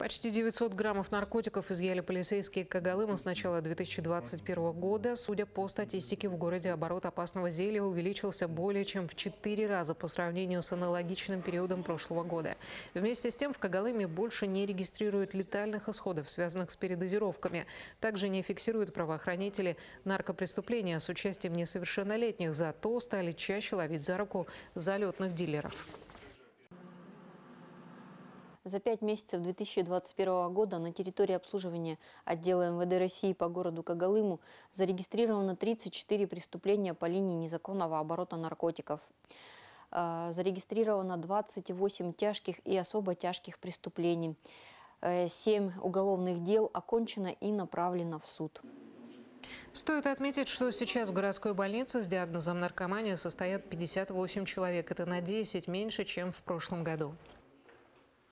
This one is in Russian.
Почти 900 граммов наркотиков изъяли полицейские Кагалыма с начала 2021 года. Судя по статистике, в городе оборот опасного зелья увеличился более чем в 4 раза по сравнению с аналогичным периодом прошлого года. Вместе с тем в Кагалыме больше не регистрируют летальных исходов, связанных с передозировками. Также не фиксируют правоохранители наркопреступления с участием несовершеннолетних, зато стали чаще ловить за руку залетных дилеров. За пять месяцев 2021 года на территории обслуживания отдела МВД России по городу Кагалыму зарегистрировано 34 преступления по линии незаконного оборота наркотиков. Э, Зарегистрировано 28 тяжких и особо тяжких преступлений. Э, Семь уголовных дел окончено и направлено в суд. Стоит отметить, что сейчас в городской больнице с диагнозом наркомания состоят 58 человек. Это на 10 меньше, чем в прошлом году.